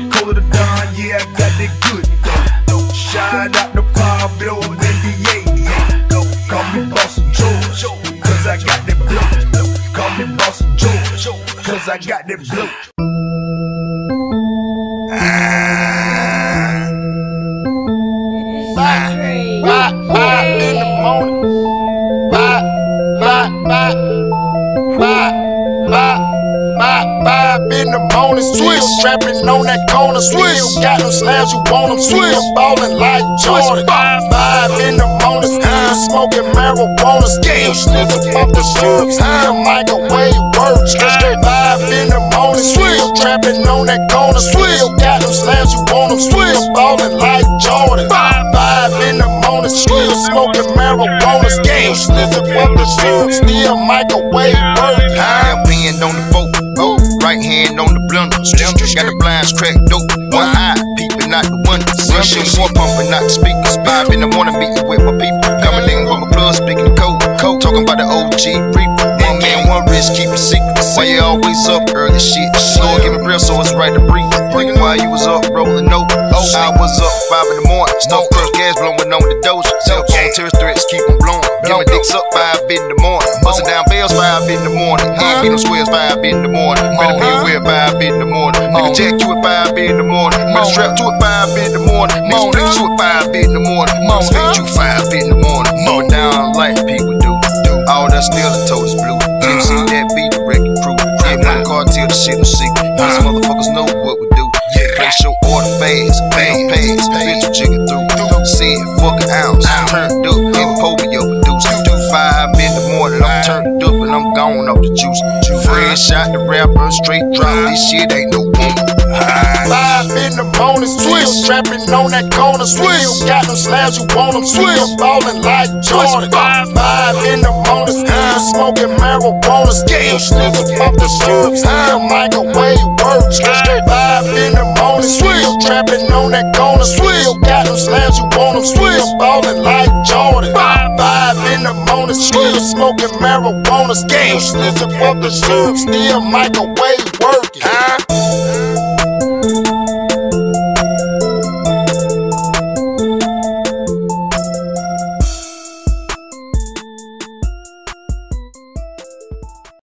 the Cola Da Don, yeah, I got that good dope. Shout out to Pablo and NBA. Call me Boss George, cause I got that blow. Call me Boss George, cause I got that blow. Five, ah, five, five in the morning. The morning. Still trapping on that corner. Still got them slabs you want them. Still ballin' like Jordan. Five in the morning. Still smoking marijuana. Still sniffing up the strips. Still microwave work. Five in the morning. Still trapping on that corner. Still got them slabs you want them. Still ballin' like Jordan. Five in the morning. Still smoking marijuana. Still sniffing up the strips. Still microwave right hand on the blender. Got the blinds cracked dope, one eye peeping out the window. Rushing more pumping out the speakers. Five in the morning meeting with my people. Coming in with my blood speaking code. Code talking about the OG reaper. One man, one wrist, keep it secret. Why you always up early shit? Lord, give me real so it's right to breathe. While you was up rolling no, oh, I was up five in the morning. Smoke crush gas blowing on the doja. Cell phone terrorist threats keep 'em blowing. Get my dicks up five in the morning. Busting down bells five in the morning. Hand me no squares five in the morning. Better be aware five in the morning. Nigga jack you at five in the morning. Better strap to it five in the morning. Nigga split you at five in the morning. Nigga split you five in the morning. Going down like people do. All that still the toes blue. MC that beat the wrecking crew. Yeah, my cartel the shit no secret. These motherfuckers know what we do. Place your order fast, bang pass, bitch you jigger through. Said fuck an ounce, turned up gone off the juice. Fred shot the rapper, straight drop. This shit ain't no woman. Five in the morning, still trapping on that corner. Still got them slabs you want them. Still ballin' like Jordan. Five in the morning, still smoking marijuana. Still sniffing up the strips. Still microwave work. Five in the morning, still trapping on that corner. Still smoking marijuana. Still sniffing up the strips. Still microwave